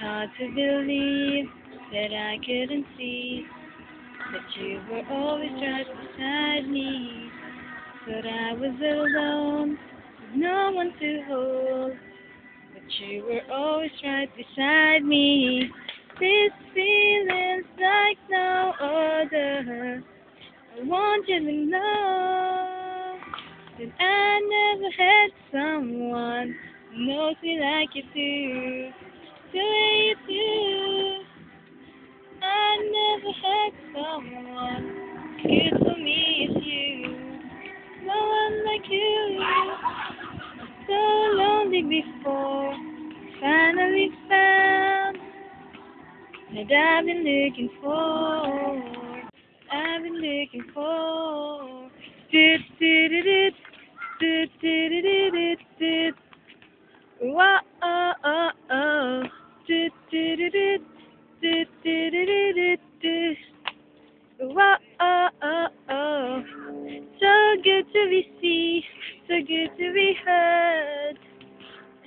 hard to believe that I couldn't see that you were always right beside me. But I was alone, with no one to hold. But you were always right beside me. This feeling's like no other. I want you to know that I never had someone who knows me like you do. To had someone good for me as you. No one like you. So lonely before. Finally found that I've been looking for. I've been looking for. Did, did, did, did, did, did, did, did. Whoa, oh, oh. To be seen, so good to be heard.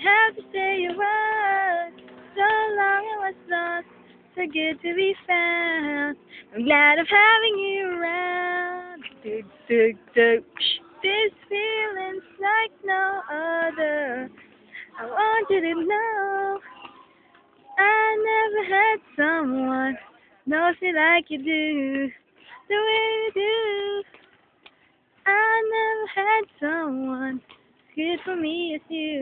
Have to say a word. So long I was lost, so good to be found. I'm glad of having you around. Dug, dug, dug. This feeling's like no other. I want you to know I never had someone knows me like you do, the way you do. Good for me as you.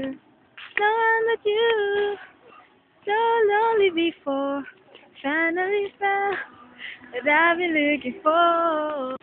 No one but you. So lonely before, finally found that I've been looking for.